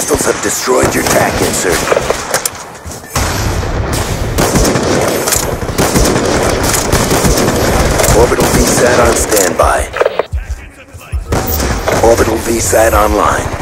Hostiles have destroyed your TAC insert. Orbital VSAT on standby. Orbital VSAT online.